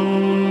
Música